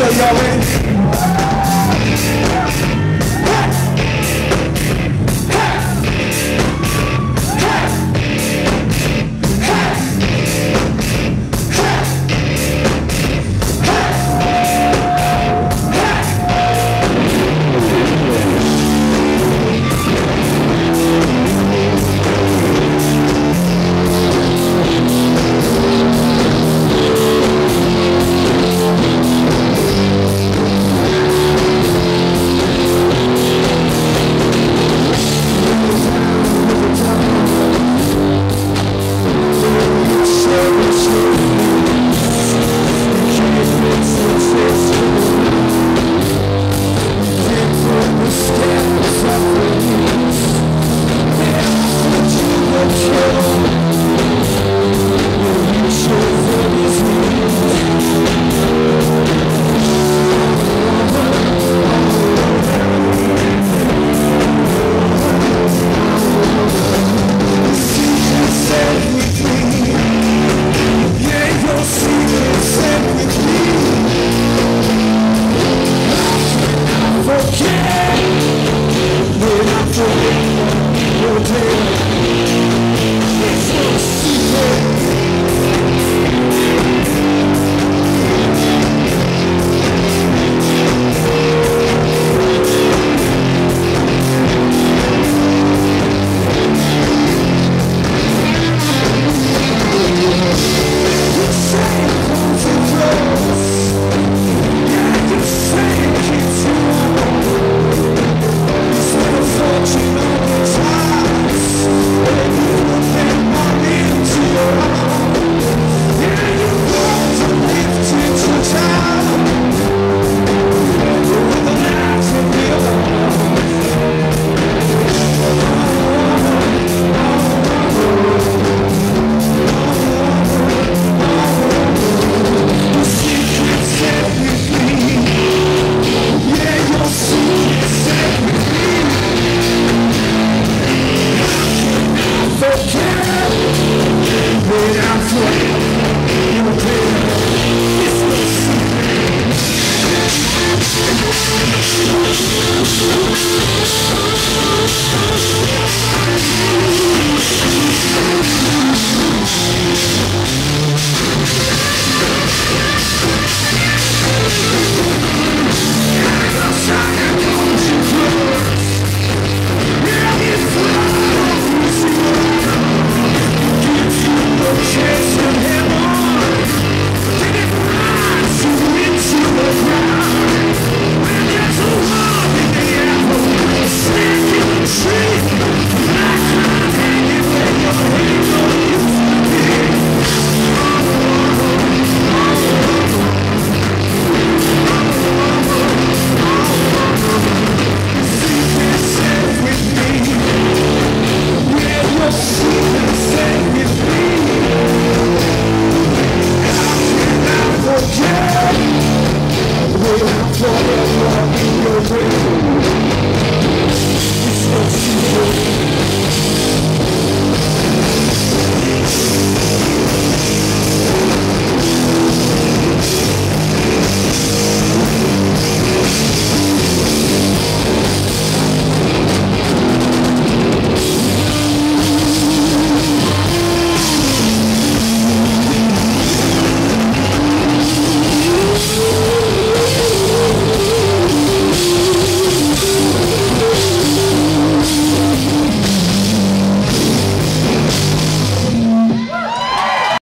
So y'all ready? to